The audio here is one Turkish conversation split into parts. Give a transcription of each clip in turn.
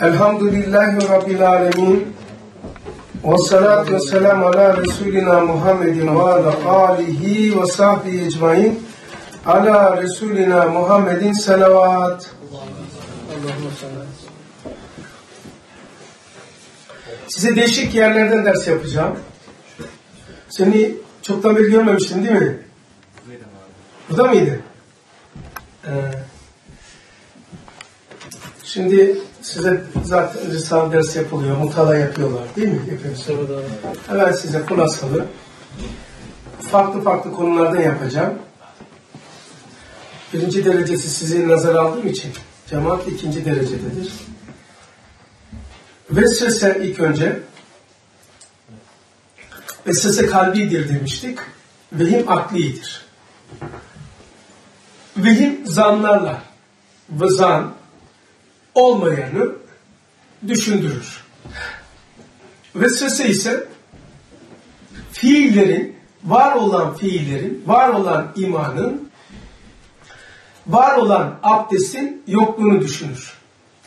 Elhamdülillahi Rabbil Alemin ve salatu ve selamu ala Resulina Muhammedin ve ala alihi ve sahbihi ecmain ala Resulina Muhammedin selavat Size değişik yerlerden ders yapacağım. Seni çoktan beri görmemiştim değil mi? Burada mıydı? Ee, şimdi size zaten risale ders yapılıyor, mutala yapıyorlar değil mi? Hepimiz. Evet size kulasalı farklı farklı konulardan yapacağım. Birinci derecesi sizi nazar aldığım için cemaat ikinci derecededir. Vesvese ilk önce vesvese kalbidir demiştik. Vehim aklidir. Vehim zanlarla ve zan olmayanı düşündürür. Vesvese ise fiillerin, var olan fiillerin, var olan imanın, var olan abdestin yokluğunu düşünür.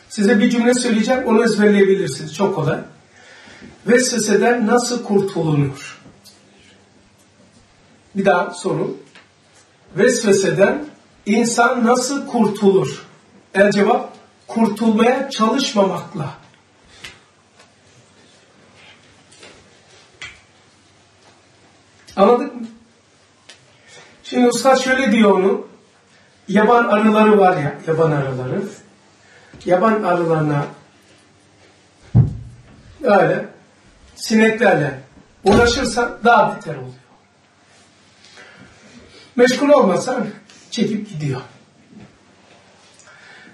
Size bir cümle söyleyeceğim, onu ezberleyebilirsiniz. Çok kolay. Vesveseden nasıl kurtulunur? Bir daha soru. Vesveseden insan nasıl kurtulur? El cevap, kurtulmaya çalışmamakla. Anladık mı? Şimdi usta şöyle diyor onu. Yaban arıları var ya, yaban arıları. Yaban arılarına öyle sineklerle uğraşırsan daha beter oluyor. Meşgul olmasan çekip gidiyor.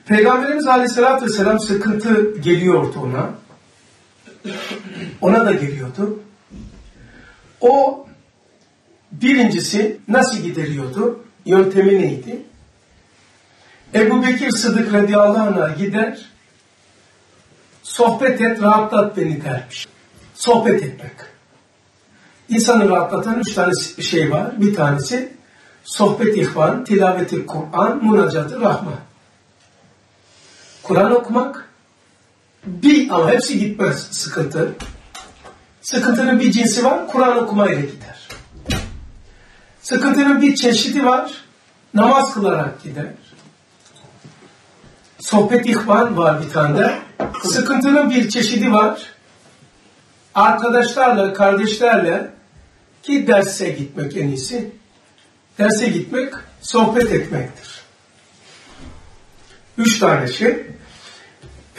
Peygamberimiz Aleyhisselatü Vesselam sıkıntı geliyordu ona. Ona da geliyordu. O birincisi nasıl gideriyordu? Yöntemi neydi? Ebu Bekir Sıdık radıyallahu anh'a gider, sohbet et, rahatlat beni dermiş. Sohbet etmek. İnsanı rahatlatan üç tane şey var. Bir tanesi sohbet ihvan, tilaveti Kur'an, munacatı rahman. Kur'an okumak, bir ama hepsi gitmez sıkıntı. Sıkıntının bir cinsi var, Kur'an okumayla gider. Sıkıntının bir çeşidi var, namaz kılarak gider. Sohbet ihvan var bir tane de. Sıkıntının bir çeşidi var. Arkadaşlarla, kardeşlerle ki derse gitmek en iyisi. Derse gitmek, sohbet etmektir. Üç tane şey.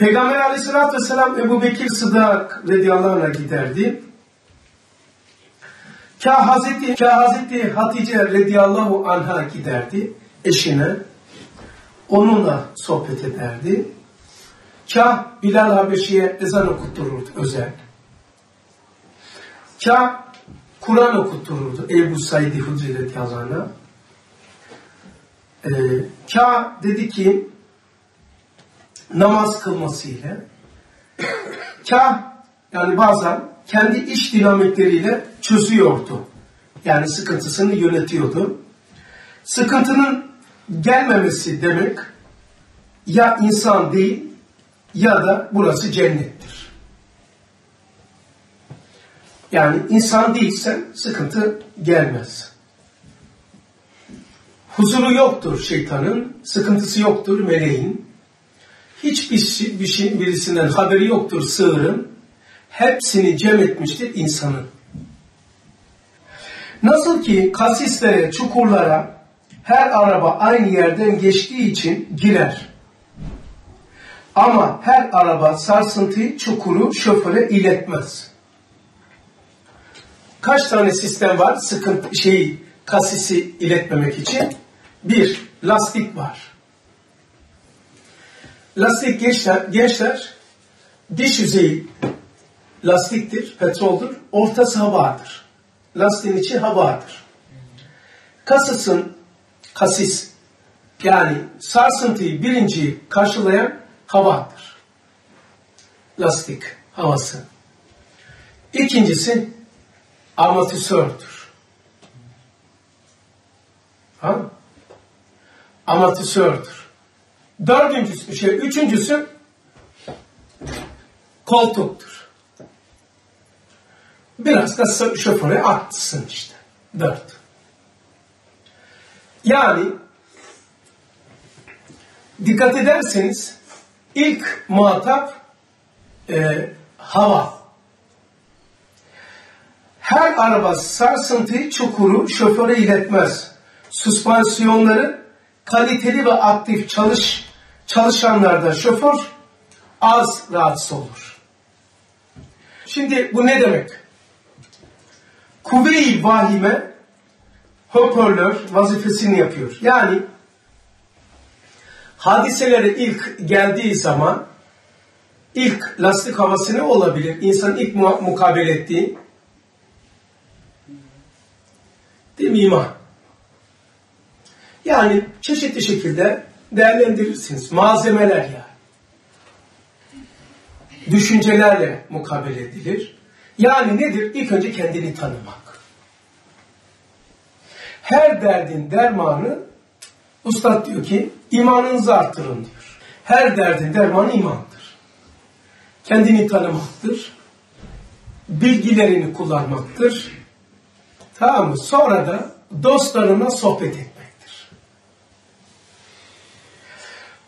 Peygamber aleyhissalatü vesselam Ebu Bekir Sıddak radıyallahu anh'a giderdi. Ka Hazreti, Ka Hazreti Hatice radıyallahu anh'a giderdi eşine. Onunla sohbet ederdi. Kah Bilal Habeşi'ye ezan okuttururdu özel. Kah Kur'an okuttururdu Ebu Said Hudri radıyallahu ee, Kah dedi ki namaz kılmasıyla kah yani bazen kendi iş dinamikleriyle çözüyordu. Yani sıkıntısını yönetiyordu. Sıkıntının gelmemesi demek ya insan değil ya da burası cennettir. Yani insan değilsen sıkıntı gelmez. Huzuru yoktur şeytanın, sıkıntısı yoktur meleğin. Hiçbir şey, bir şey, birisinden haberi yoktur sığırın. Hepsini cem etmiştir insanın. Nasıl ki kasislere, çukurlara, her araba aynı yerden geçtiği için girer. Ama her araba sarsıntıyı, çukuru şoföre iletmez. Kaç tane sistem var sıkıntı şey kasisi iletmemek için? Bir, lastik var. Lastik gençler, gençler diş yüzeyi lastiktir, petroldür, ortası havadır. Lastiğin içi havadır. Kasısın kasis yani sarsıntıyı birinci karşılayan havadır. Lastik havası. İkincisi amortisördür. Ha? Amortisördür. Dördüncüsü, şey, üçüncüsü koltuktur. Biraz da şoföre atsın işte. Dört. Yani dikkat ederseniz ilk muhatap e, hava. Her araba sarsıntıyı çukuru şoföre iletmez. Süspansiyonları kaliteli ve aktif çalış çalışanlarda şoför az rahatsız olur. Şimdi bu ne demek? Kuvve-i vahime hoparlör vazifesini yapıyor. Yani hadiselere ilk geldiği zaman ilk lastik havası ne olabilir? İnsan ilk mukabele ettiği değil mi iman? Yani çeşitli şekilde değerlendirirsiniz. Malzemeler yani. Düşüncelerle mukabele edilir. Yani nedir? İlk önce kendini tanımak. Her derdin dermanı Ustad diyor ki imanınızı artırın diyor. Her derdin dermanı imandır. Kendini tanımaktır. Bilgilerini kullanmaktır. Tamam mı? Sonra da dostlarına sohbet etmektir.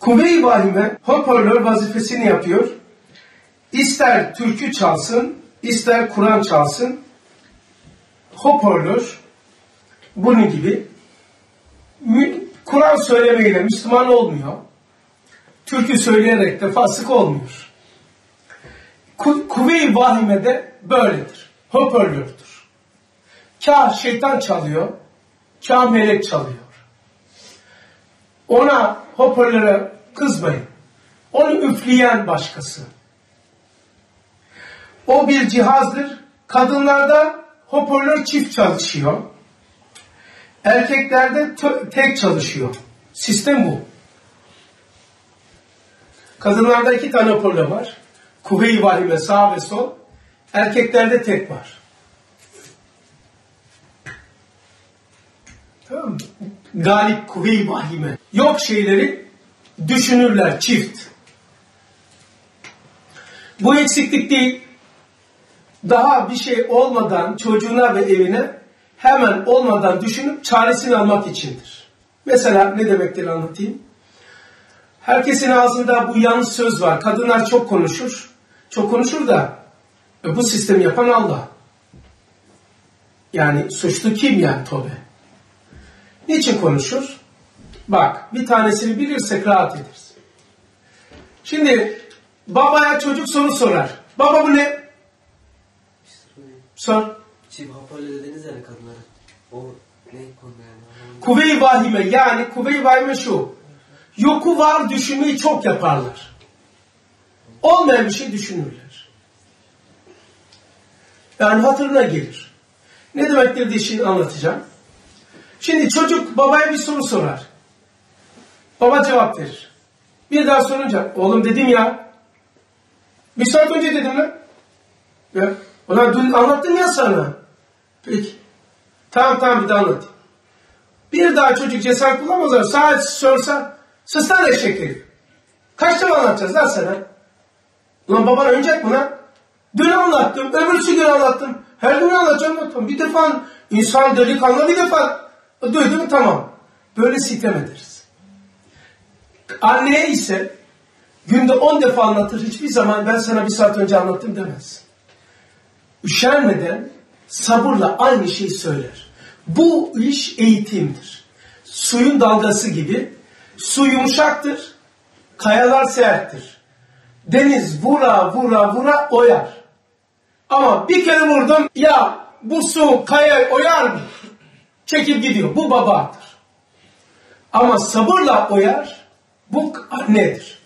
Kuvve-i Vahime hoparlör vazifesini yapıyor. İster türkü çalsın, ister Kur'an çalsın, hoparlör bunun gibi Kur'an söylemeyle Müslüman olmuyor. Türkü söyleyerek de fasık olmuyor. Kuvve-i vahime de böyledir. Hoparlördür. Kah şeytan çalıyor, kah melek çalıyor. Ona hoparlöre kızmayın. Onu üfleyen başkası. O bir cihazdır. Kadınlarda hoparlör çift çalışıyor. Erkeklerde tek çalışıyor. Sistem bu. Kadınlarda iki tane hoparlör var. Kuvve-i vahime sağ ve sol. Erkeklerde tek var. Tamam mı? Galip kuvve-i vahime. Yok şeyleri düşünürler çift. Bu eksiklik değil. Daha bir şey olmadan çocuğuna ve evine hemen olmadan düşünüp çaresini almak içindir. Mesela ne demektir anlatayım. Herkesin ağzında bu yanlış söz var. Kadınlar çok konuşur. Çok konuşur da e, bu sistemi yapan Allah. Yani suçlu kim yani tobe? Niçin konuşur? Bak bir tanesini bilirsek rahat ederiz. Şimdi babaya çocuk soru sorar. Baba bu ne? Sor. Çift hoparlör dediniz yani kadınlara. O ne konu yani? Kuvve-i vahime yani kuvve-i vahime şu. Yoku var düşünmeyi çok yaparlar. Olmayan bir şey düşünürler. Yani hatırına gelir. Ne demektir diye şimdi anlatacağım. Şimdi çocuk babaya bir soru sorar. Baba cevap verir. Bir daha sorunca oğlum dedim ya. Bir saat önce dedim lan. Ya, ulan dün anlattım ya sana. Peki. Tamam tamam bir daha anlat. Bir daha çocuk cesaret bulamazlar. Saat sorsa sıstan eşek herif. Kaç defa anlatacağız lan sana? Ulan baban ölecek mi lan? Dün anlattım, öbürsü gün anlattım. Her gün anlatacağım anlattım. Bir defa insan delikanlı bir defa duydum tamam. Böyle sitem ederiz. Anneye ise günde on defa anlatır. Hiçbir zaman ben sana bir saat önce anlattım demez. Üşenmeden sabırla aynı şeyi söyler. Bu iş eğitimdir. Suyun dalgası gibi su yumuşaktır, kayalar serttir. Deniz vura vura vura oyar. Ama bir kere vurdum ya bu su kaya oyar mı? Çekip gidiyor. Bu babadır. Ama sabırla oyar bu annedir.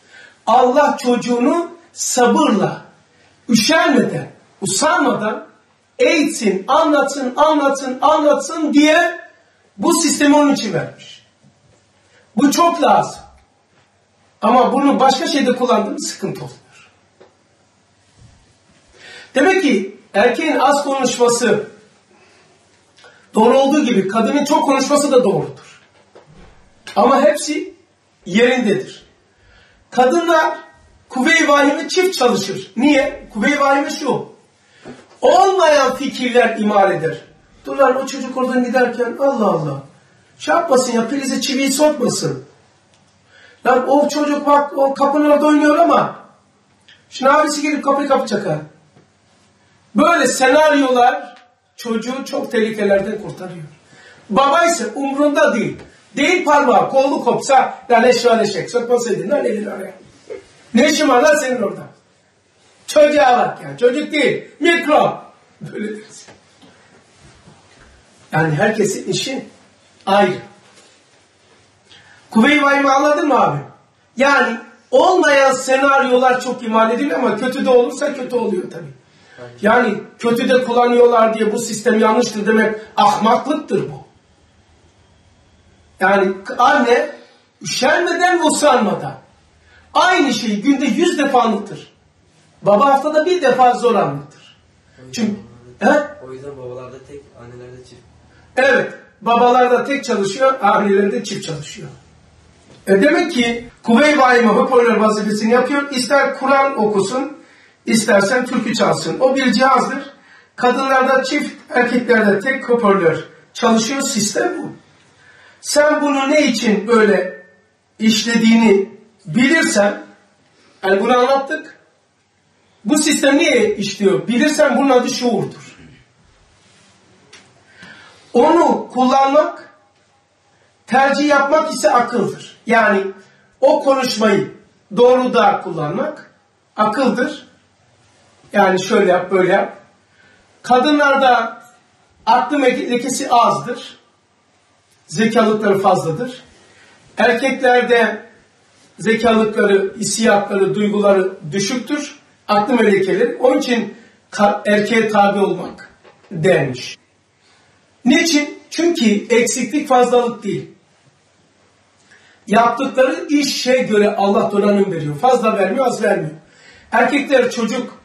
Allah çocuğunu sabırla, üşenmeden, usanmadan eğitsin, anlatsın, anlatsın, anlatsın diye bu sistemi onun için vermiş. Bu çok lazım. Ama bunu başka şeyde kullandığımız sıkıntı oluyor. Demek ki erkeğin az konuşması doğru olduğu gibi kadının çok konuşması da doğrudur. Ama hepsi yerindedir. Kadınlar Kuvve-i vahimi çift çalışır. Niye? Kuvve-i vahimi şu. Olmayan fikirler imal eder. Dur lan o çocuk oradan giderken Allah Allah. Şey yapmasın ya prize çiviyi sokmasın. Lan o çocuk bak o kapının orada oynuyor ama şimdi abisi gelip kapıyı kapacak ha. Böyle senaryolar çocuğu çok tehlikelerden kurtarıyor. Baba ise umrunda değil. Değil parmağı, kolu kopsa lan eşya eşek sokmasaydın lan elini araya. Ne işin var lan senin orada? Çocuğa bak ya. Çocuk değil. Mikro. Böyle deriz. Yani herkesin işi ayrı. Kuvve-i vahimi anladın mı abi? Yani olmayan senaryolar çok imal ediliyor ama kötü de olursa kötü oluyor tabii. Yani kötü de kullanıyorlar diye bu sistem yanlıştır demek ahmaklıktır bu. Yani anne üşenmeden ve usanmadan aynı şeyi günde yüz defa anlatır. Baba haftada bir defa zor anlatır. Çünkü he? O yüzden babalarda tek, annelerde çift. Evet, babalar da tek çalışıyor, anneler de çift çalışıyor. E demek ki Kuvey Vahime hoparlör vazifesini yapıyor. İster Kur'an okusun, istersen türkü çalsın. O bir cihazdır. Kadınlarda çift, erkeklerde tek hoparlör çalışıyor. Sistem bu. Sen bunu ne için böyle işlediğini bilirsen, yani bunu anlattık. Bu sistem niye işliyor? Bilirsen bunun adı şuurdur. Onu kullanmak, tercih yapmak ise akıldır. Yani o konuşmayı doğruda kullanmak akıldır. Yani şöyle yap, böyle yap. Kadınlarda aklı lekesi azdır. Zekalıkları fazladır. Erkeklerde zekalıkları, hissiyatları, duyguları düşüktür. Aklı melekeleri. Onun için erkeğe tabi olmak denmiş. Niçin? Çünkü eksiklik fazlalık değil. Yaptıkları işe göre Allah donanım veriyor. Fazla vermiyor, az vermiyor. Erkekler çocuk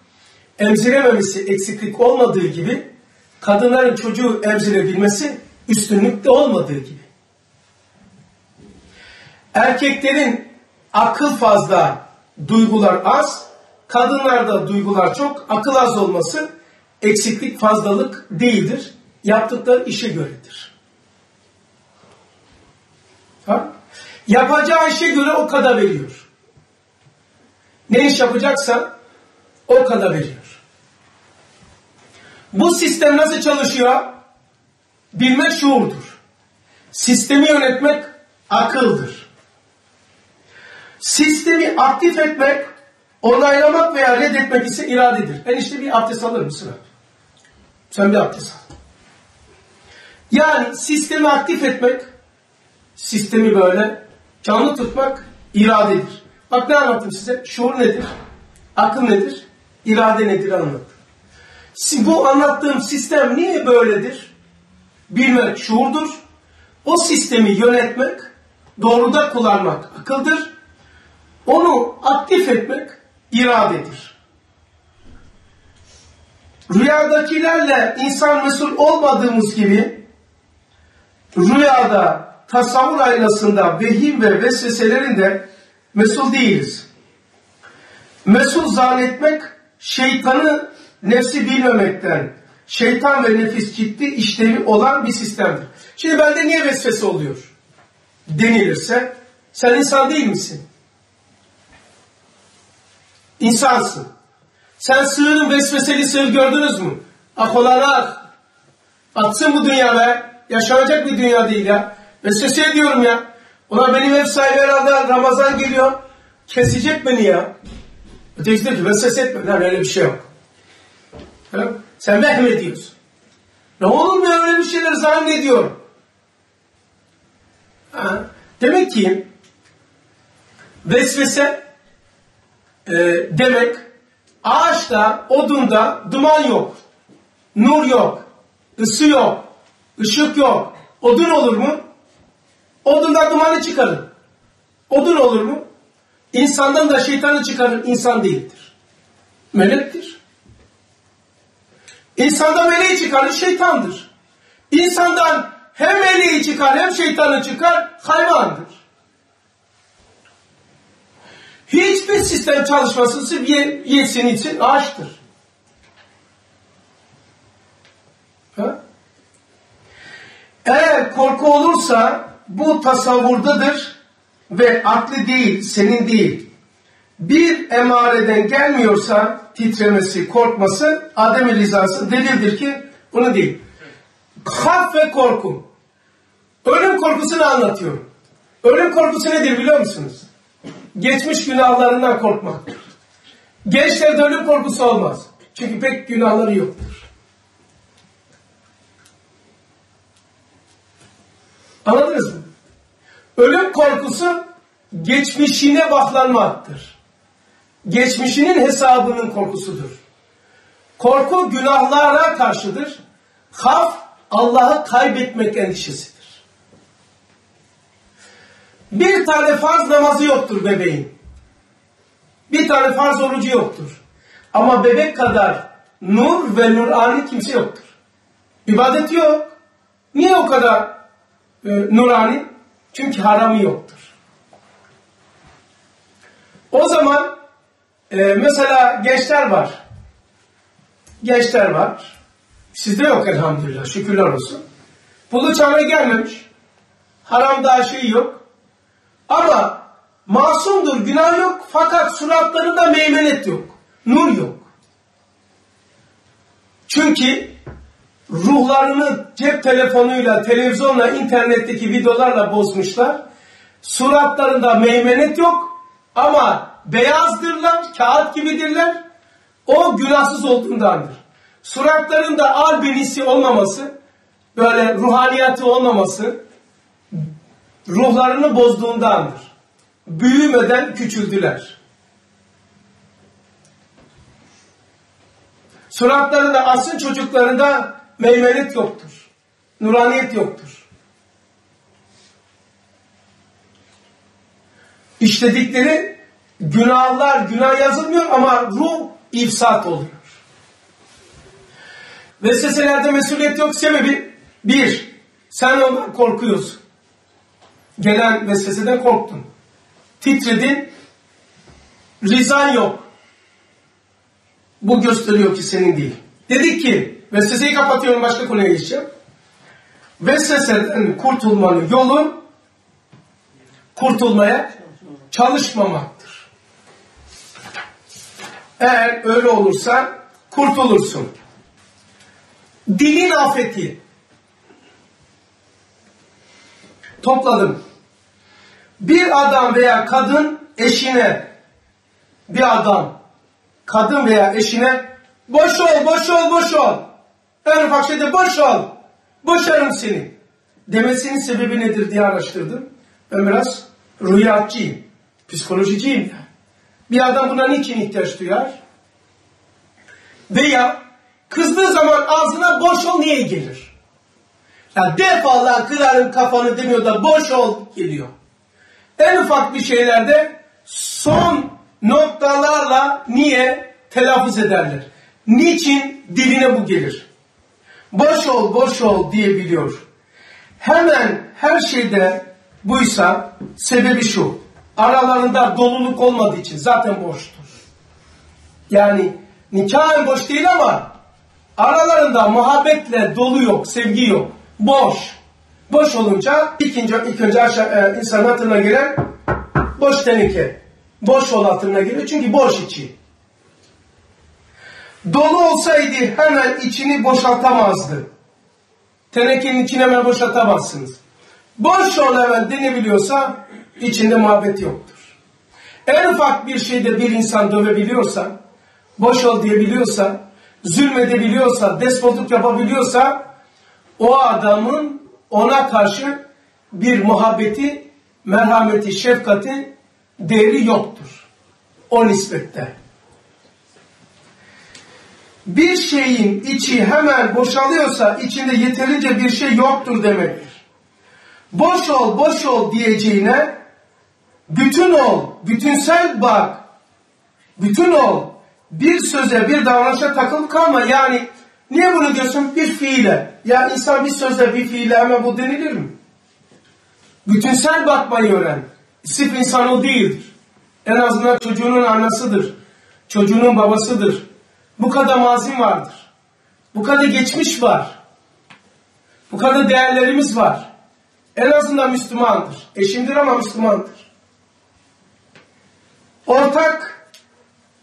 emzirememesi eksiklik olmadığı gibi kadınların çocuğu emzirebilmesi üstünlük de olmadığı gibi. Erkeklerin akıl fazla, duygular az, kadınlarda duygular çok, akıl az olması eksiklik fazlalık değildir. Yaptıkları işe göredir. Ha? Yapacağı işe göre o kadar veriyor. Ne iş yapacaksa o kadar veriyor. Bu sistem nasıl çalışıyor? Bilmek şuurdur. Sistemi yönetmek akıldır. Sistemi aktif etmek, onaylamak veya reddetmek ise iradedir. Enişte bir abdest alır mısın? Sen bir abdest al. Yani sistemi aktif etmek, sistemi böyle canlı tutmak iradedir. Bak ne anlattım size? Şuur nedir? Akıl nedir? İrade nedir anlattım. Bu anlattığım sistem niye böyledir? Bilmek şuurdur. O sistemi yönetmek, doğruda kullanmak akıldır. Onu aktif etmek iradedir. Rüyadakilerle insan mesul olmadığımız gibi rüyada, tasavvur aynasında, vehim ve vesveselerinde mesul değiliz. Mesul zannetmek şeytanı nefsi bilmemekten, şeytan ve nefis ciddi işlevi olan bir sistemdir. Şimdi bende niye vesvese oluyor? Denilirse, sen insan değil misin? İnsansın. Sen sığırın vesveseli sığır gördünüz mü? Akolara atsın bu dünya be. Yaşanacak bir dünya değil ya. Vesvese ediyorum ya. Ona benim ev sahibi herhalde Ramazan geliyor. Kesecek beni ya. Öteki diyor ki vesvese etme. Lan öyle bir şey yok. Ha? Sen vehmediyorsun. Ne olur mu öyle bir şeyler zannediyor. Ha? Demek ki vesvese e, demek ağaçta, odunda duman yok. Nur yok. ısı yok. ışık yok. Odun olur mu? Odundan dumanı çıkarır. Odun olur mu? İnsandan da şeytanı çıkarır. İnsan değildir. Melektir. İnsanda meleği çıkarır. Şeytandır. İnsandan hem meleği çıkar hem şeytanı çıkar. Hayvandır. Hiçbir sistem çalışması bir yesin için ağaçtır. Ha? Eğer korku olursa bu tasavvurdadır ve aklı değil, senin değil. Bir emareden gelmiyorsa titremesi, korkması, adem rızası delildir ki bunu değil. Haf ve korku. Ölüm korkusunu anlatıyor. Ölüm korkusu nedir biliyor musunuz? Geçmiş günahlarından korkmak. Gençlerde ölüm korkusu olmaz. Çünkü pek günahları yoktur. Anladınız mı? Ölüm korkusu geçmişine baklanmaktır. Geçmişinin hesabının korkusudur. Korku günahlara karşıdır. Haf Allah'ı kaybetmek endişesidir. Bir tane farz namazı yoktur bebeğin. Bir tane farz orucu yoktur. Ama bebek kadar nur ve nurani kimse yoktur. İbadet yok. Niye o kadar e, nurani? Çünkü haramı yoktur. O zaman e, mesela gençler var. Gençler var. Sizde yok elhamdülillah. Şükürler olsun. Pulu çağına gelmemiş. Haram daha şey yok. Ama masumdur, günah yok. Fakat suratlarında meymenet yok. Nur yok. Çünkü ruhlarını cep telefonuyla, televizyonla, internetteki videolarla bozmuşlar. Suratlarında meymenet yok ama beyazdırlar, kağıt gibidirler. O günahsız olduğundandır. Suratlarında albinisi olmaması, böyle ruhaniyatı olmaması, ruhlarını bozduğundandır. Büyümeden küçüldüler. Suratlarında asın çocuklarında meymenet yoktur. Nuraniyet yoktur. İşledikleri günahlar günah yazılmıyor ama ruh ifsat oluyor. Vesveselerde mesuliyet yok sebebi bir, sen ondan korkuyorsun. Gelen vesveseden korktun. Titredin, rizan yok. Bu gösteriyor ki senin değil. Dedik ki, vesveseyi kapatıyorum başka konuya geçeceğim. Vesveseden kurtulmanın yolu kurtulmaya çalışmamaktır. Eğer öyle olursa kurtulursun. Dilin afeti. Topladım. Bir adam veya kadın eşine, bir adam, kadın veya eşine boş ol, boş ol, boş ol. En ufak şeyde boş ol. Boşarım seni. Demesinin sebebi nedir diye araştırdım. Ben biraz rüyatçıyım. Psikolojiciyim ya. Bir adam buna niçin ihtiyaç duyar? Veya kızdığı zaman ağzına boş ol niye gelir? Ya defalar kırarım kafanı demiyor da boş ol geliyor. En ufak bir şeylerde son noktalarla niye telaffuz ederler? Niçin diline bu gelir? Boş ol, boş ol diyebiliyor. Hemen her şeyde buysa sebebi şu. Aralarında doluluk olmadığı için zaten boştur. Yani nikahen boş değil ama aralarında muhabbetle dolu yok, sevgi yok. Boş. Boş olunca ikinci, ilk önce aşağı, e, insan hatırına gelen boş teneke. Boş ol hatırına geliyor çünkü boş içi. Dolu olsaydı hemen içini boşaltamazdı. Tenekenin içini hemen boşaltamazsınız. Boş ol hemen denebiliyorsa içinde muhabbet yoktur. En ufak bir şeyde bir insan dövebiliyorsa, boş ol diyebiliyorsa, zulmedebiliyorsa, despotluk yapabiliyorsa o adamın ona karşı bir muhabbeti, merhameti, şefkati, değeri yoktur. O nispette. Bir şeyin içi hemen boşalıyorsa içinde yeterince bir şey yoktur demektir. Boş ol, boş ol diyeceğine bütün ol, bütünsel bak, bütün ol, bir söze, bir davranışa takılıp kalma. Yani niye bunu diyorsun? Bir fiile. Ya insan bir sözle, bir fiile hemen bu denilir mi? Bütünsel bakmayı öğren. Sif insan o değildir. En azından çocuğunun annesidir. Çocuğunun babasıdır. Bu kadar mazim vardır. Bu kadar geçmiş var. Bu kadar değerlerimiz var. En azından Müslümandır. Eşimdir ama Müslümandır. Ortak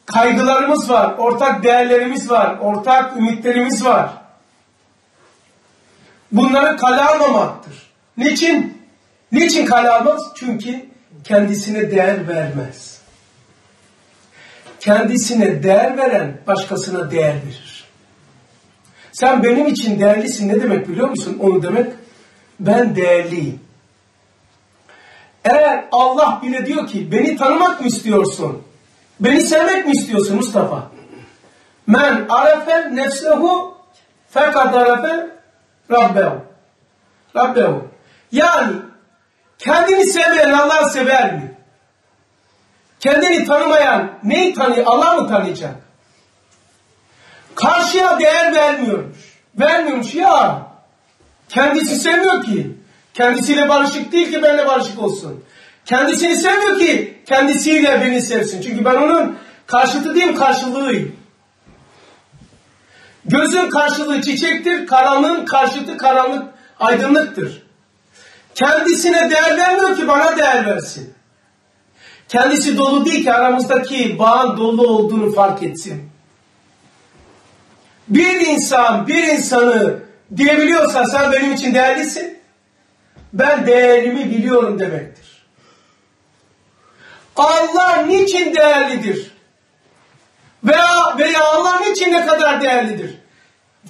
kaygılarımız var. Ortak değerlerimiz var. Ortak ümitlerimiz var. Bunları kale almamaktır. Niçin? Niçin kale almaz? Çünkü kendisine değer vermez. Kendisine değer veren başkasına değer verir. Sen benim için değerlisin ne demek biliyor musun? Onu demek ben değerliyim. Eğer Allah bile diyor ki beni tanımak mı istiyorsun? Beni sevmek mi istiyorsun Mustafa? Men arefe nefsehu fakat arefe Rabbehu. Rabbehu. Yani kendini sevmeyen Allah sever mi? Kendini tanımayan neyi tanıyor? Allah mı tanıyacak? Karşıya değer vermiyormuş. Vermiyormuş ya. Kendisi sevmiyor ki. Kendisiyle barışık değil ki benimle barışık olsun. Kendisini sevmiyor ki kendisiyle beni sevsin. Çünkü ben onun karşıtı değilim, karşılığıyım. Gözün karşılığı çiçektir, karanlığın karşıtı karanlık, aydınlıktır. Kendisine değer vermiyor ki bana değer versin. Kendisi dolu değil ki aramızdaki bağın dolu olduğunu fark etsin. Bir insan bir insanı diyebiliyorsa sen benim için değerlisin. Ben değerimi biliyorum demektir. Allah niçin değerlidir? Veya, veya Allah niçin ne kadar değerlidir?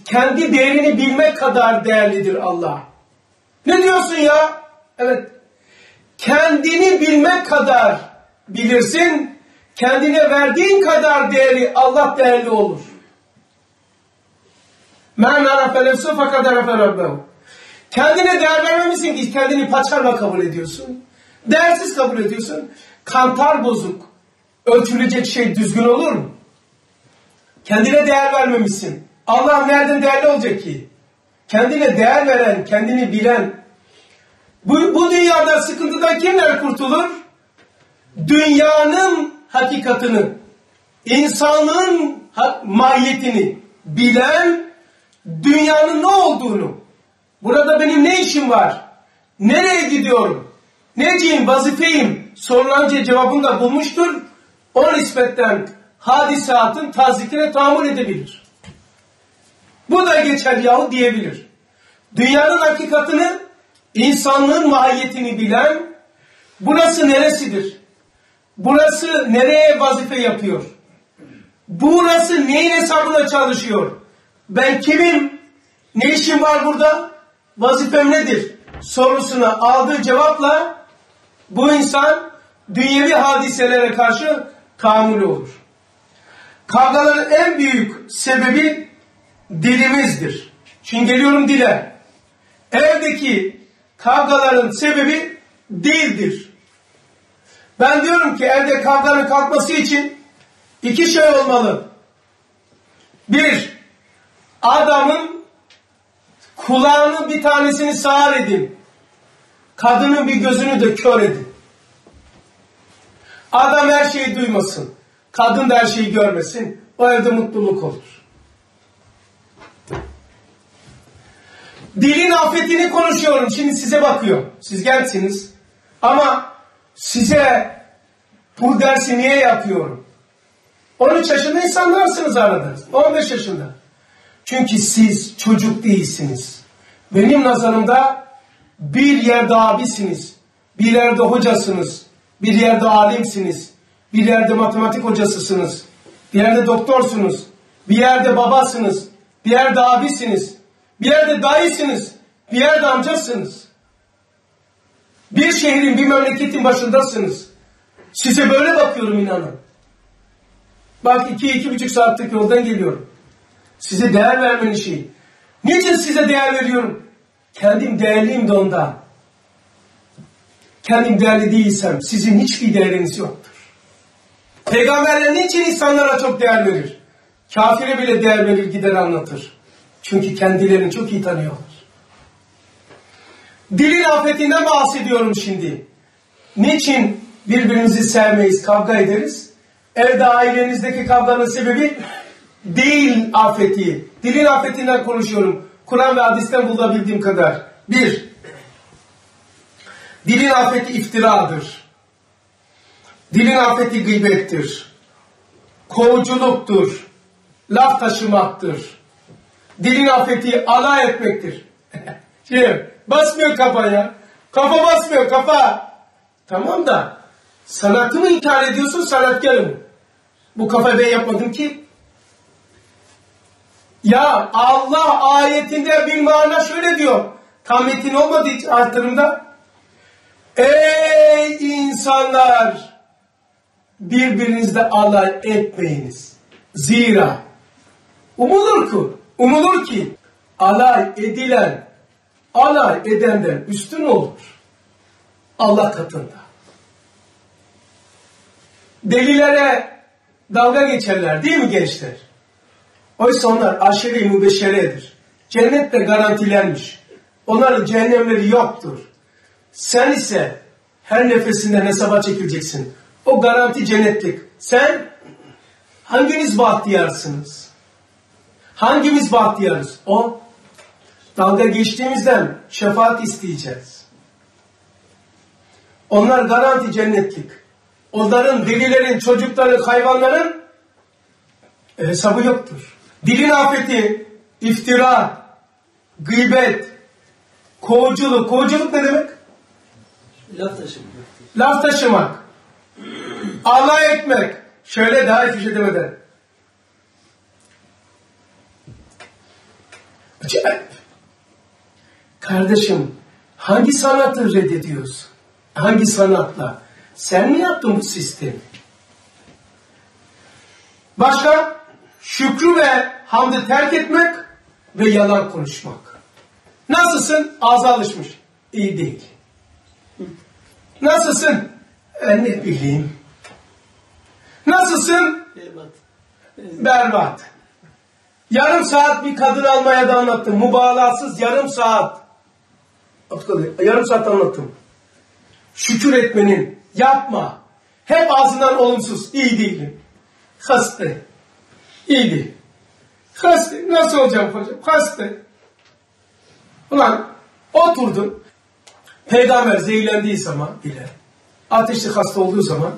Kendi değerini bilmek kadar değerlidir Allah. Ne diyorsun ya? Evet. Kendini bilmek kadar bilirsin. Kendine verdiğin kadar değeri Allah değerli olur. Men arafe nefse fakat arafe. Kendine değer vermemişsin ki kendini paçarla kabul ediyorsun. Değersiz kabul ediyorsun. Kantar bozuk. Ölçülecek şey düzgün olur mu? Kendine değer vermemişsin. Allah nereden değerli olacak ki? Kendine değer veren, kendini bilen. Bu, bu dünyada sıkıntıdan kimler kurtulur? Dünyanın hakikatini, insanlığın mahiyetini bilen, dünyanın ne olduğunu, burada benim ne işim var, nereye gidiyorum, neciyim, vazifeyim sorulanca cevabını da bulmuştur. O nispetten hadisatın tazikine tahammül edebilir. Bu da geçer yahu diyebilir. Dünyanın hakikatını, insanlığın mahiyetini bilen, burası neresidir? Burası nereye vazife yapıyor? Burası neyin hesabına çalışıyor? Ben kimim? Ne işim var burada? Vazifem nedir? Sorusuna aldığı cevapla bu insan dünyevi hadiselere karşı tahammülü olur. Kavgaların en büyük sebebi dilimizdir. Şimdi geliyorum dile. Evdeki kavgaların sebebi dildir. Ben diyorum ki evde kavganın kalkması için iki şey olmalı. Bir, adamın kulağının bir tanesini sağır edin. Kadının bir gözünü de kör edin. Adam her şeyi duymasın. Kadın da her şeyi görmesin. O evde mutluluk olur. Dilin afetini konuşuyorum. Şimdi size bakıyor. Siz gençsiniz. Ama size bu dersi niye yapıyorum? 13 yaşında insanlarsınız aradınız. 15 yaşında. Çünkü siz çocuk değilsiniz. Benim nazarımda bir yerde abisiniz. Bir yerde hocasınız. Bir yerde alimsiniz. Bir yerde matematik hocasısınız. Bir yerde doktorsunuz. Bir yerde babasınız. Bir yerde abisiniz. Bir yerde dayısınız. Bir yerde amcasınız. Bir şehrin, bir memleketin başındasınız. Size böyle bakıyorum inanın. Bak iki, iki buçuk saatlik yoldan geliyorum. Size değer vermenin şeyi. Niçin size değer veriyorum? Kendim değerliyim de ondan. Kendim değerli değilsem sizin hiçbir değeriniz yoktur. Peygamberler niçin insanlara çok değer verir? Kafire bile değer verir gider anlatır. Çünkü kendilerini çok iyi tanıyorlar. Dilin afetinden bahsediyorum şimdi. Niçin Birbirimizi sevmeyiz, kavga ederiz. Evde ailenizdeki kavganın sebebi değil afeti. Dilin afetinden konuşuyorum. Kur'an ve hadisten bulabildiğim kadar. Bir, dilin afeti iftiradır. Dilin afeti gıybettir. Kovuculuktur. Laf taşımaktır. Dilin afeti alay etmektir. şey, basmıyor kafaya. Kafa basmıyor kafa. Tamam da sanatı mı inkar ediyorsun sanatkarım? Bu kafayı ben yapmadım ki. Ya Allah ayetinde bir mana şöyle diyor. Tam metin olmadı hiç artırımda. Ey insanlar! Birbirinizle alay etmeyiniz. Zira umulur ki, umulur ki alay edilen alay edenden üstün olur. Allah katında. Delilere dalga geçerler değil mi gençler? Oysa onlar aşırı mübeşeredir. Cennet de garantilenmiş. Onların cehennemleri yoktur. Sen ise her nefesinden hesaba çekileceksin. O garanti cennetlik. Sen hanginiz bahtiyarsınız? Hangimiz bahtiyarız? O dalga geçtiğimizden şefaat isteyeceğiz. Onlar garanti cennetlik. Onların, delilerin, çocukların, hayvanların hesabı yoktur. Dilin afeti, iftira, gıybet, kovuculuk. Kovuculuk ne demek? Laf taşımak. Laf taşımak. alay etmek. Şöyle daha hiçbir şey demeden. Acayip. Kardeşim hangi sanatı reddediyorsun? Hangi sanatla? Sen mi yaptın bu sistemi? Başka? Şükrü ve hamdı terk etmek ve yalan konuşmak. Nasılsın? Ağza alışmış. İyi değil. Nasılsın? E, ne bileyim. Nasılsın? Berbat. Berbat. Yarım saat bir kadın almaya da anlattım. Mübalağasız yarım saat. Yarım saat anlattım. Şükür etmenin. Yapma. Hep ağzından olumsuz. İyi değilim. Hasta. İyi değil. Hasta. Nasıl olacağım hocam? Hasta. Ulan oturdun. Peygamber zehirlendiği zaman bile, ateşli hasta olduğu zaman,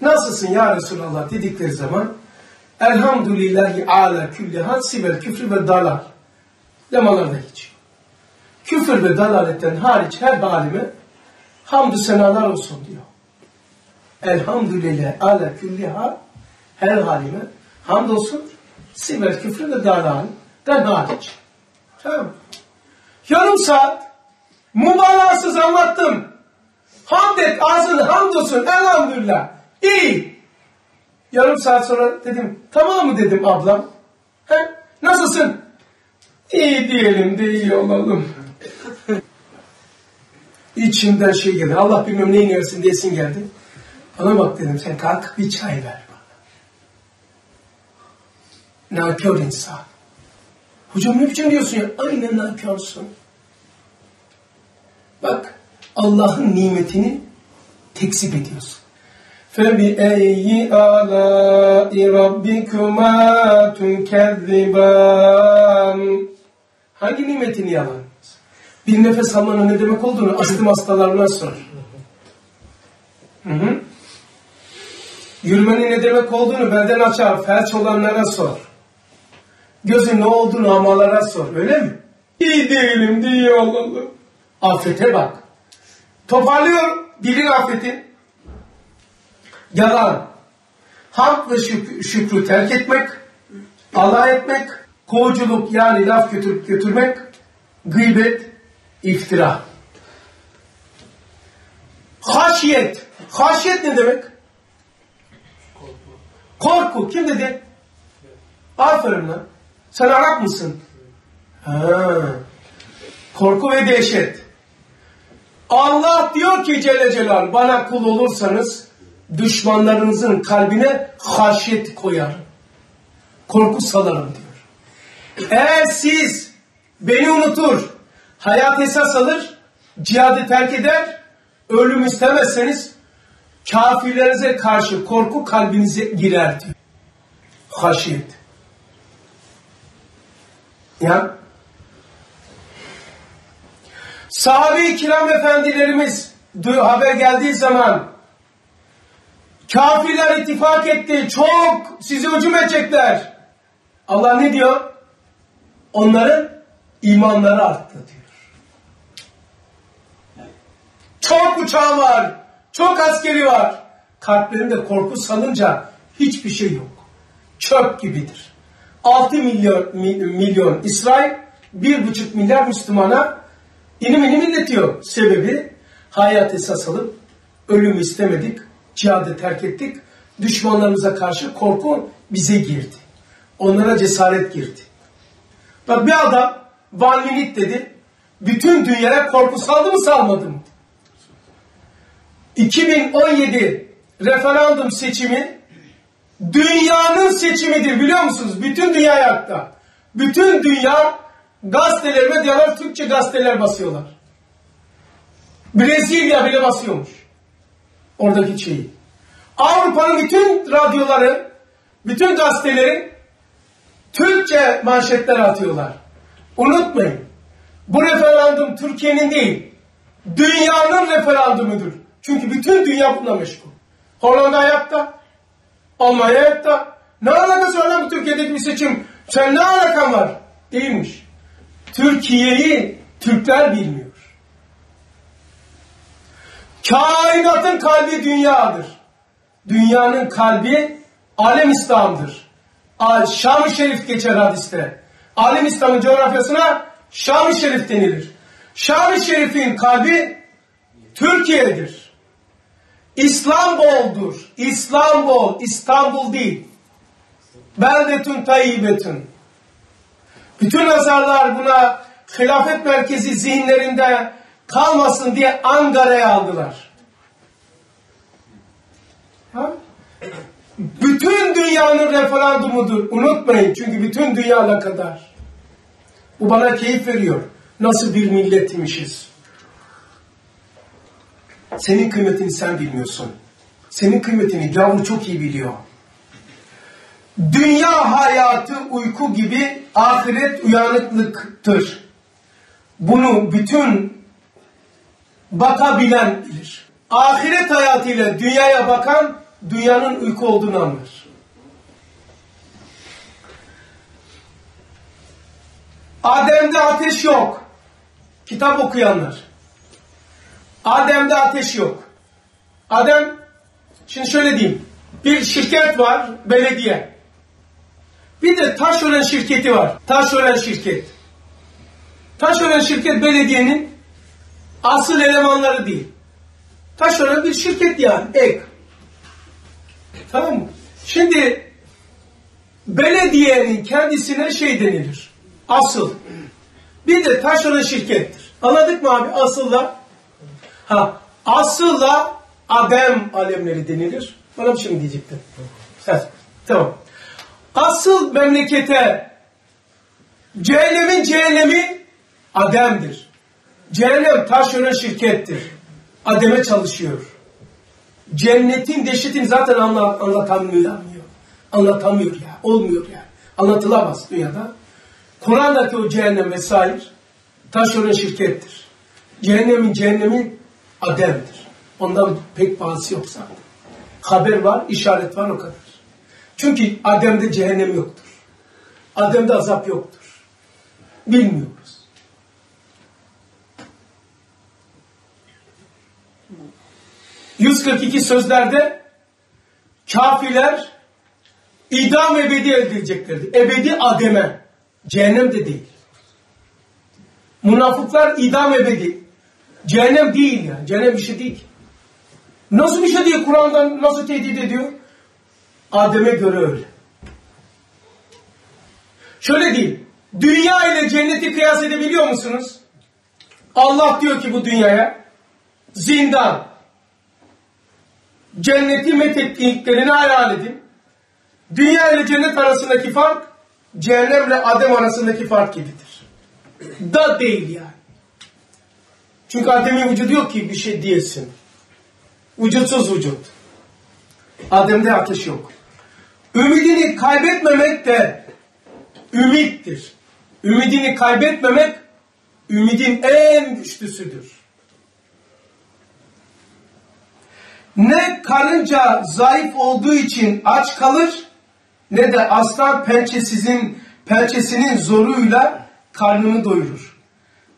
nasılsın ya Resulallah dedikleri zaman, Elhamdülillahi ala külli had sibel küfrü ve dalal. Lemalarda hiç. Küfür ve dalaletten hariç her halime hamdü senalar olsun diyor. Elhamdülillah ala külli her halime hamd olsun sibel küfrü ve dalal da hariç. Tamam Yarım saat mübalağasız anlattım. Hamd et ağzını hamdolsun elhamdülillah. İyi. Yarım saat sonra dedim tamam mı dedim ablam. He? Nasılsın? İyi diyelim de iyi olalım. İçimden şey geldi. Allah bilmem neyin diyesin geldi. Bana bak dedim sen kalk bir çay ver. Nankör insan. Hocam ne biçim diyorsun ya? Aynen nankörsün. Bak Allah'ın nimetini tekzip ediyorsun. فَبِأَيِّ آلَاءِ رَبِّكُمَا تُكَذِّبَانِ Hangi nimetini yalan? Bir nefes almanın ne demek olduğunu astım hastalarına sor. Hı hı. Yürümenin ne demek olduğunu belden açar, felç olanlara sor. Gözün ne olduğunu amalara sor, öyle mi? İyi değilim diye olalım. Afete bak. Toparlıyor dilin afeti. Yalan. Hamd ve şük şükrü terk etmek. alay etmek. Kovuculuk yani laf götürüp götürmek. Gıybet. iftira. Haşiyet. Haşiyet ne demek? Korku. Kim dedi? Aferin lan. Sen Arap mısın? Ha. Korku ve dehşet. Allah diyor ki Celle Celal bana kul olursanız düşmanlarınızın kalbine haşyet koyar. Korku salarım diyor. Eğer siz beni unutur, hayat esas alır, cihadı terk eder, ölüm istemezseniz kafirlerinize karşı korku kalbinize girer diyor. Haşiyet. Ya sahabe-i kiram efendilerimiz haber geldiği zaman kafirler ittifak etti. Çok sizi hücum edecekler. Allah ne diyor? Onların imanları arttı diyor. Çok uçağı var. Çok askeri var. Kalplerinde korku salınca hiçbir şey yok. Çöp gibidir. 6 milyon, milyon İsrail, 1,5 milyar Müslümana inim inim inletiyor. Sebebi hayat esas alıp ölüm istemedik, cihadı terk ettik. Düşmanlarımıza karşı korku bize girdi. Onlara cesaret girdi. Bak bir adam Van Minit dedi. Bütün dünyaya korku saldı mı salmadı mı? 2017 referandum seçimi dünyanın seçimidir biliyor musunuz? Bütün dünya ayakta. Bütün dünya gazeteler, medyalar Türkçe gazeteler basıyorlar. Brezilya bile basıyormuş. Oradaki şeyi. Avrupa'nın bütün radyoları, bütün gazetelerin Türkçe manşetler atıyorlar. Unutmayın. Bu referandum Türkiye'nin değil, dünyanın referandumudur. Çünkü bütün dünya bununla meşgul. Hollanda ayakta, Almanya ayakta. Ne alakası var bu Türkiye'deki bir seçim? Sen ne alakan var? Değilmiş. Türkiye'yi Türkler bilmiyor. Kainatın kalbi dünyadır. Dünyanın kalbi alem İslam'dır. Şam-ı Şerif geçer hadiste. Alem İslam'ın coğrafyasına Şam-ı Şerif denilir. Şam-ı Şerif'in kalbi Türkiye'dir. İstanbul'dur. İstanbul, İstanbul değil. Beldetun tayyibetun. Bütün nazarlar buna hilafet merkezi zihinlerinde kalmasın diye Ankara'ya aldılar. Ha? Bütün dünyanın referandumudur. Unutmayın çünkü bütün dünya kadar. Bu bana keyif veriyor. Nasıl bir milletmişiz. Senin kıymetini sen bilmiyorsun. Senin kıymetini yavru çok iyi biliyor. Dünya hayatı uyku gibi ahiret uyanıklıktır. Bunu bütün bakabilen bilir. Ahiret hayatıyla dünyaya bakan dünyanın uyku olduğunu anlar. Adem'de ateş yok. Kitap okuyanlar. Adem'de ateş yok. Adem, şimdi şöyle diyeyim. Bir şirket var, belediye. Bir de taşören şirketi var. Taşören şirket. Taşören şirket belediyenin asıl elemanları değil. Taşören bir şirket yani, ek. Tamam mı? Şimdi belediyenin kendisine şey denilir. Asıl. Bir de taşeron şirkettir. Anladık mı abi? Asılla. Ha, asılla adem alemleri denilir. Bana bir şey mi diyecektin? Evet, tamam. Asıl memlekete cehennemin cehennemi ademdir. Cehennem taşeron şirkettir. Ademe çalışıyor. Cennetin dehşetini zaten anlat, anlatamıyor. Anlatamıyor ya. Olmuyor ya. Anlatılamaz dünyada. Kur'an'daki o cehennem vesaire taşeron şirkettir. Cehennemin cehennemi Adem'dir. Ondan pek bazı yok zaten. Haber var, işaret var o kadar. Çünkü Adem'de cehennem yoktur. Adem'de azap yoktur. Bilmiyoruz. ...142 sözlerde... ...kafirler... ...idam ebedi elde edeceklerdi. Ebedi Adem'e. Cehennem de değil. Münafıklar idam ebedi. Cehennem değil yani. Cehennem bir şey değil. Nasıl bir şey diye Kur'an'dan nasıl tehdit ediyor? Adem'e göre öyle. Şöyle değil. Dünya ile cenneti kıyas edebiliyor musunuz? Allah diyor ki bu dünyaya zindan cenneti methettiklerini hayal edin. Dünya ile cennet arasındaki fark cehennemle Adem arasındaki fark gibidir. Da değil yani. Çünkü Adem'in vücudu yok ki bir şey diyesin. Vücutsuz vücut. Adem'de ateş yok. Ümidini kaybetmemek de ümittir. Ümidini kaybetmemek ümidin en güçlüsüdür. Ne karınca zayıf olduğu için aç kalır ne de aslan pençesizin pençesinin zoruyla karnını doyurur.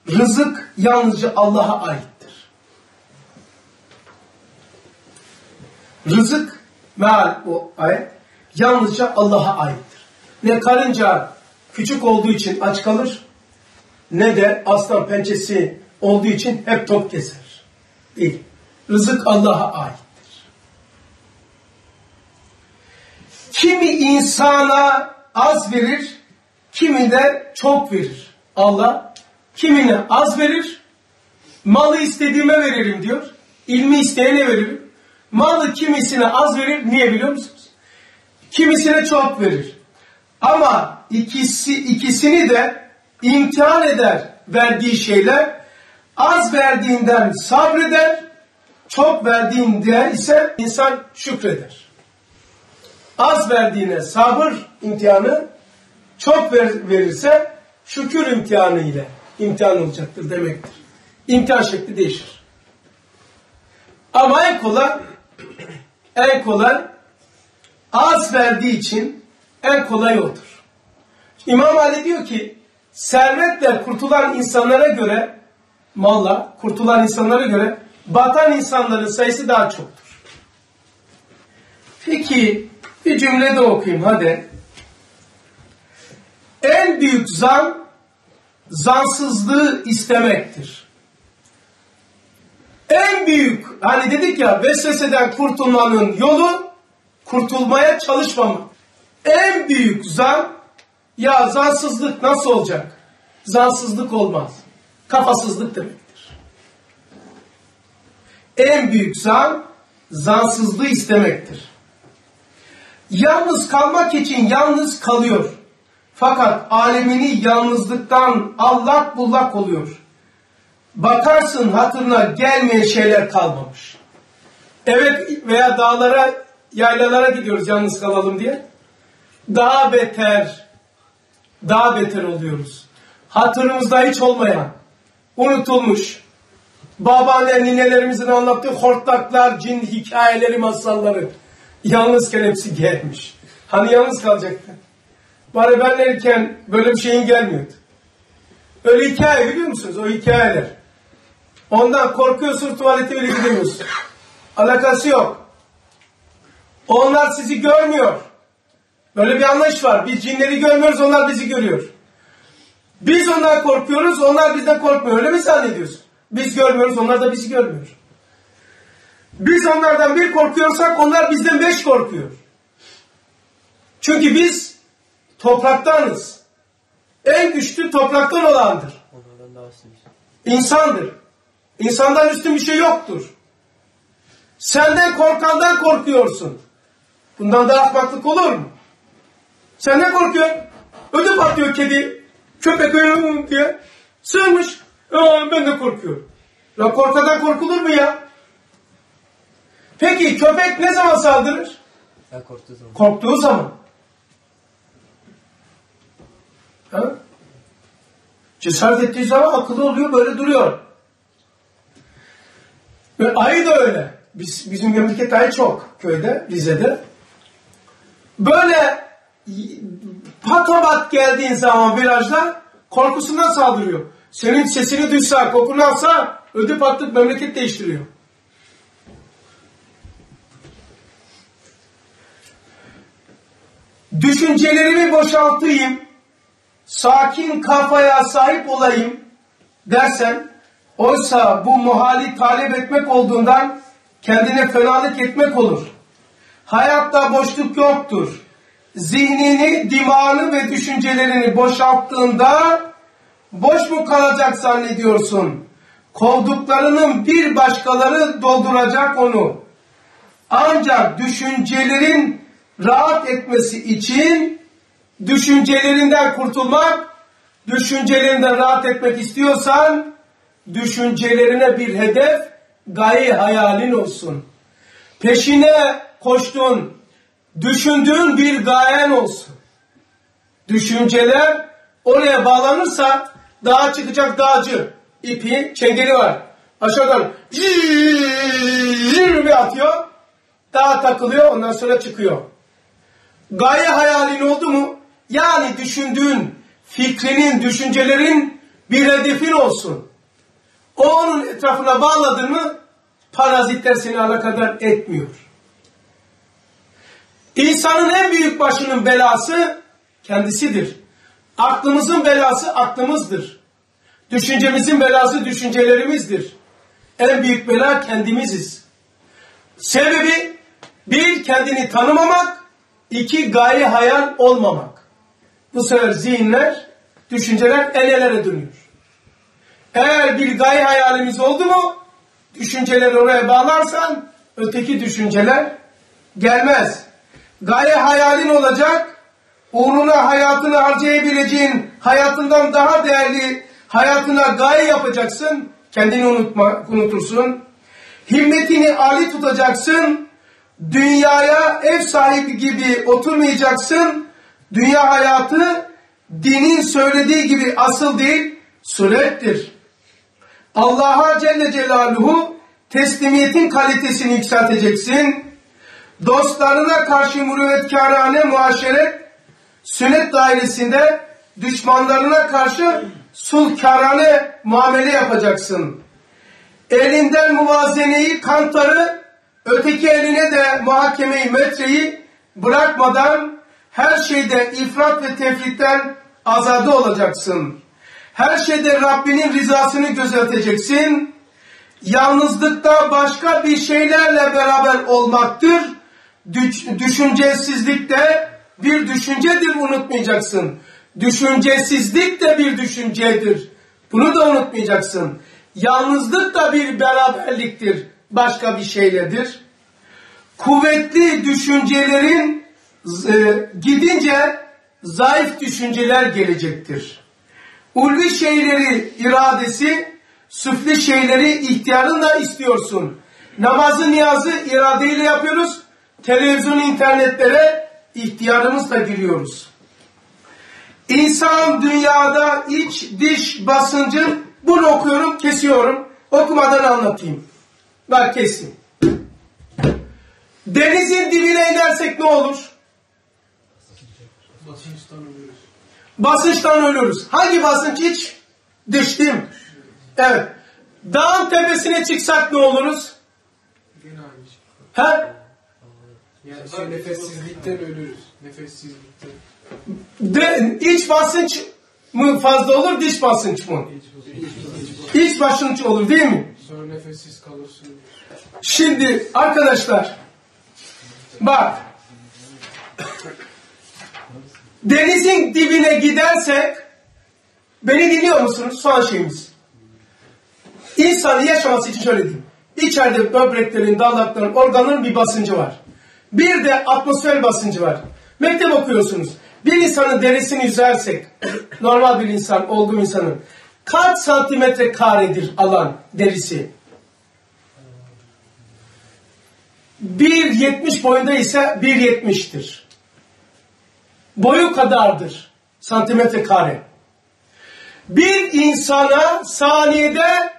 Rızık yalnızca Allah'a aittir. Rızık meal o ayet yalnızca Allah'a aittir. Ne karınca küçük olduğu için aç kalır ne de aslan pençesi olduğu için hep top keser. Değil. Rızık Allah'a aittir. Kimi insana az verir, kimi de çok verir. Allah kimine az verir, malı istediğime veririm diyor. İlmi isteyene veririm. Malı kimisine az verir, niye biliyor musunuz? Kimisine çok verir. Ama ikisi ikisini de imtihan eder verdiği şeyler. Az verdiğinden sabreder, çok verdiğinde ise insan şükreder. Az verdiğine sabır imtihanı, çok ver, verirse şükür imtihanı ile imtihan olacaktır demektir. İmtihan şekli değişir. Ama en kolay en kolay az verdiği için en kolay odur. İmam Ali diyor ki servetle kurtulan insanlara göre malla kurtulan insanlara göre batan insanların sayısı daha çoktur. Peki bir cümle de okuyayım hadi. En büyük zan zansızlığı istemektir. En büyük hani dedik ya vesveseden kurtulmanın yolu kurtulmaya çalışmamak. En büyük zan ya zansızlık nasıl olacak? Zansızlık olmaz. Kafasızlık demektir. En büyük zan zansızlığı istemektir. Yalnız kalmak için yalnız kalıyor. Fakat alemini yalnızlıktan allak bullak oluyor. Bakarsın hatırına gelmeyen şeyler kalmamış. Evet veya dağlara, yaylalara gidiyoruz yalnız kalalım diye. Daha beter, daha beter oluyoruz. Hatırımızda hiç olmayan, unutulmuş, babaanne ninelerimizin anlattığı hortlaklar, cin hikayeleri, masalları. Yalnızken hepsi gelmiş. Hani yalnız kalacaktı? Bari ben erken böyle bir şeyin gelmiyordu. Öyle hikaye biliyor musunuz? O hikayeler. Ondan korkuyorsun tuvalete bile gidemiyorsun. Alakası yok. Onlar sizi görmüyor. Böyle bir anlayış var. Biz cinleri görmüyoruz, onlar bizi görüyor. Biz ondan korkuyoruz, onlar bizden korkmuyor. Öyle mi zannediyorsun? Biz görmüyoruz, onlar da bizi görmüyor. Biz onlardan bir korkuyorsak onlar bizden beş korkuyor. Çünkü biz topraktanız. En güçlü topraktan olandır. Onlardan daha üstün. İnsandır. İnsandan üstün bir şey yoktur. Senden korkandan korkuyorsun. Bundan daha ahmaklık olur mu? Senden korkuyor. Ödü patlıyor kedi. Köpek "Iı" diye. Sığmış. Aa, ben de korkuyorum. Ya korkadan korkulur mu ya? Peki köpek ne zaman saldırır? Korktuğu zaman. Korktuğu zaman. Ha? Cesaret ettiği zaman akıllı oluyor böyle duruyor. Ve ayı da öyle. Biz, bizim memleket ayı çok köyde, Rize'de. Böyle patabat geldiğin zaman virajda korkusundan saldırıyor. Senin sesini duysa, kokunu alsa ödü patlık memleket değiştiriyor. Düşüncelerimi boşaltayım, sakin kafaya sahip olayım dersen, oysa bu muhali talep etmek olduğundan kendine fenalık etmek olur. Hayatta boşluk yoktur. Zihnini, dimağını ve düşüncelerini boşalttığında boş mu kalacak zannediyorsun? Kovduklarının bir başkaları dolduracak onu. Ancak düşüncelerin rahat etmesi için düşüncelerinden kurtulmak, düşüncelerinden rahat etmek istiyorsan düşüncelerine bir hedef, gaye hayalin olsun. Peşine koştuğun, düşündüğün bir gayen olsun. Düşünceler oraya bağlanırsa dağa çıkacak dağcı. ipi, çengeli var. Aşağıdan bir atıyor. Dağa takılıyor ondan sonra çıkıyor. Gaye hayalin oldu mu? Yani düşündüğün, fikrinin, düşüncelerin bir hedefin olsun. O onun etrafına bağladın mı parazitler seni alakadar etmiyor. İnsanın en büyük başının belası kendisidir. Aklımızın belası aklımızdır. Düşüncemizin belası düşüncelerimizdir. En büyük bela kendimiziz. Sebebi bir kendini tanımamak, iki gaye hayal olmamak. Bu sefer zihinler, düşünceler el elere dönüyor. Eğer bir gaye hayalimiz oldu mu, düşünceleri oraya bağlarsan, öteki düşünceler gelmez. Gaye hayalin olacak, uğruna hayatını harcayabileceğin, hayatından daha değerli hayatına gaye yapacaksın, kendini unutma, unutursun. Himmetini âli tutacaksın, dünyaya ev sahibi gibi oturmayacaksın, dünya hayatı dinin söylediği gibi asıl değil, surettir. Allah'a Celle Celaluhu teslimiyetin kalitesini yükselteceksin. Dostlarına karşı mürüvvetkârane muaşeret, sünnet dairesinde düşmanlarına karşı sulkârane muamele yapacaksın. Elinden muvazeneyi, kantarı, öteki eline de muhakemeyi, metreyi bırakmadan her şeyde ifrat ve tefritten azade olacaksın. Her şeyde Rabbinin rızasını gözeteceksin. Yalnızlıkta başka bir şeylerle beraber olmaktır. Düşüncesizlik de bir düşüncedir unutmayacaksın. Düşüncesizlik de bir düşüncedir. Bunu da unutmayacaksın. Yalnızlık da bir beraberliktir. Başka bir şeyledir. Kuvvetli düşüncelerin e, gidince zayıf düşünceler gelecektir. Ulvi şeyleri iradesi, süfli şeyleri ihtiyarınla istiyorsun. Namazı niyazı iradeyle yapıyoruz. Televizyon internetlere ihtiyarımızla giriyoruz. İnsan dünyada iç diş basıncın bunu okuyorum kesiyorum. Okumadan anlatayım. Bak kesin. Denizin dibine inersek ne olur? Basınçtan ölürüz. Basınçtan ölürüz. Hangi basınç iç? Mi? Evet. Dağın tepesine çıksak ne oluruz? Gene aynı şey. He? Yani şey, nefessizlikten ölürüz. Nefessizlikten. De, iç basınç mı fazla olur, dış basınç mı? İç basınç olur değil mi? Sonra nefessiz kalırsın. Şimdi arkadaşlar bak denizin dibine gidersek beni dinliyor musunuz? Son şeyimiz. İnsanın yaşaması için şöyle diyeyim. İçeride böbreklerin, dalakların, organların bir basıncı var. Bir de atmosfer basıncı var. Mektep okuyorsunuz. Bir insanın derisini yüzersek, normal bir insan, olgun insanın kaç santimetre karedir alan derisi? 1.70 boyunda ise 1.70'tir. Boyu kadardır santimetre kare. Bir insana saniyede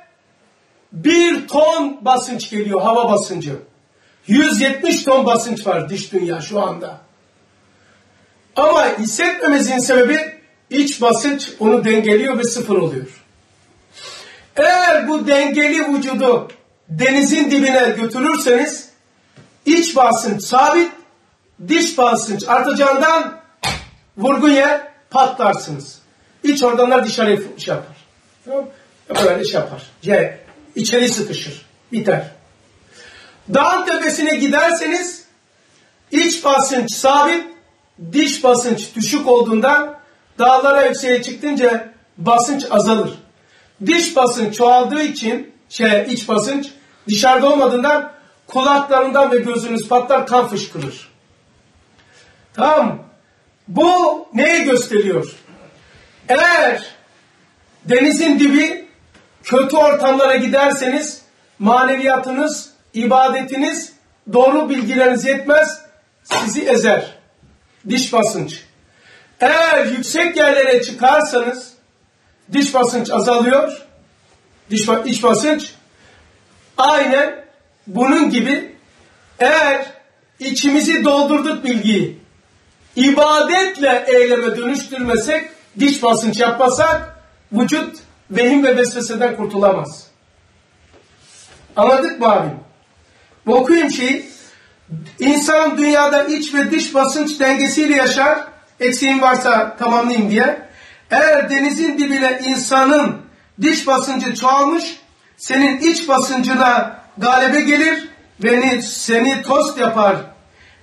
bir ton basınç geliyor, hava basıncı. 170 ton basınç var dış dünya şu anda. Ama hissetmemizin sebebi iç basınç onu dengeliyor ve sıfır oluyor. Eğer bu dengeli vücudu denizin dibine götürürseniz iç basınç sabit, dış basınç artacağından vurgun yer patlarsınız. İç organlar dışarıya şey yapar. Tamam Böyle şey yapar. C, içeri sıkışır. Biter. Dağın tepesine giderseniz iç basınç sabit, diş basınç düşük olduğundan dağlara yükseğe çıktınca basınç azalır. Diş basınç çoğaldığı için şey iç basınç dışarıda olmadığından kulaklarından ve gözünüz patlar kan fışkırır. Tamam Bu neyi gösteriyor? Eğer denizin dibi kötü ortamlara giderseniz maneviyatınız, ibadetiniz doğru bilgileriniz yetmez, sizi ezer. Diş basınç. Eğer yüksek yerlere çıkarsanız diş basınç azalıyor. Diş, iç basınç aynen bunun gibi eğer içimizi doldurduk bilgiyi ibadetle eyleme dönüştürmesek diş basınç yapmasak vücut vehim ve vesveseden kurtulamaz. Anladık mı abim? Bu okuyayım şeyi. İnsan dünyada iç ve dış basınç dengesiyle yaşar. Eksiğim varsa tamamlayayım diye. Eğer denizin dibine insanın dış basıncı çoğalmış, senin iç basıncına galebe gelir ve seni tost yapar.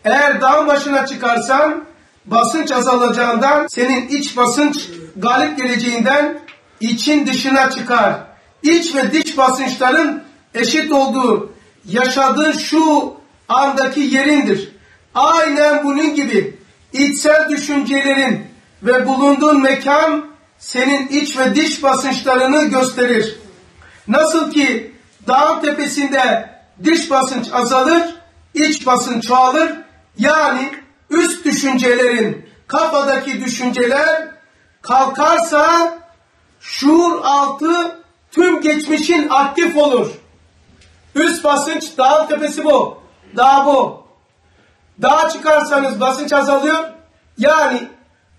Eğer dağın başına çıkarsan basınç azalacağından senin iç basınç galip geleceğinden için dışına çıkar. İç ve dış basınçların eşit olduğu yaşadığın şu andaki yerindir. Aynen bunun gibi içsel düşüncelerin ve bulunduğun mekan senin iç ve dış basınçlarını gösterir. Nasıl ki dağın tepesinde dış basınç azalır, iç basınç çoğalır. Yani üst düşüncelerin, kafadaki düşünceler kalkarsa şuur altı tüm geçmişin aktif olur. Üst basınç dağın tepesi bu. Dağ bu. Dağa çıkarsanız basınç azalıyor. Yani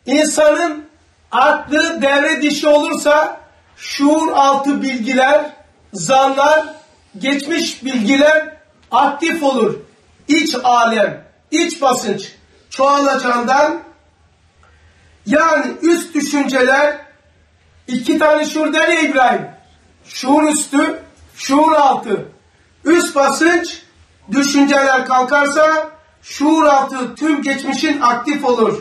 insanın aklı devre dişi olursa şuur altı bilgiler, zanlar, geçmiş bilgiler aktif olur. İç alem, iç basınç çoğalacağından yani üst düşünceler iki tane şuur der İbrahim. Şuur üstü, şuur altı. Üst basınç düşünceler kalkarsa şuur altı tüm geçmişin aktif olur.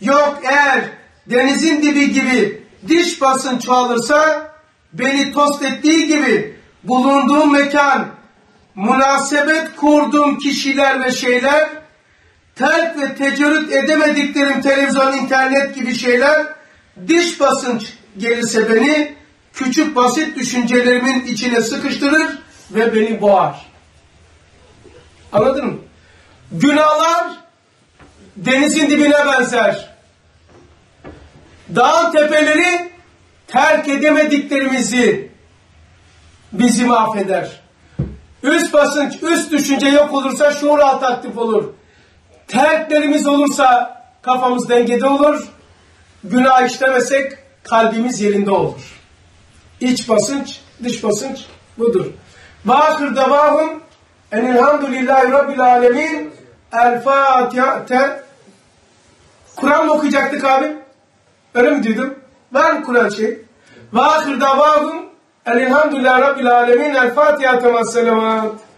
Yok eğer denizin dibi gibi diş basın çoğalırsa beni tost ettiği gibi bulunduğum mekan, münasebet kurduğum kişiler ve şeyler, terk ve tecerrüt edemediklerim televizyon, internet gibi şeyler, diş basınç gelirse beni küçük basit düşüncelerimin içine sıkıştırır ve beni boğar. Anladın mı? Günahlar denizin dibine benzer. Dağ tepeleri terk edemediklerimizi bizi mahveder. Üst basınç, üst düşünce yok olursa şuur altı aktif olur. Terklerimiz olursa kafamız dengede olur. Günah işlemesek kalbimiz yerinde olur. İç basınç, dış basınç budur. Ve ahir devahum enilhamdülillahi rabbil alemin el Kur'an mı okuyacaktık abi? Öyle mi duydum? Var mı Kur'an şey? Ahir davahum elhamdülillahi rabbil alemin el Fatiha temas selamat.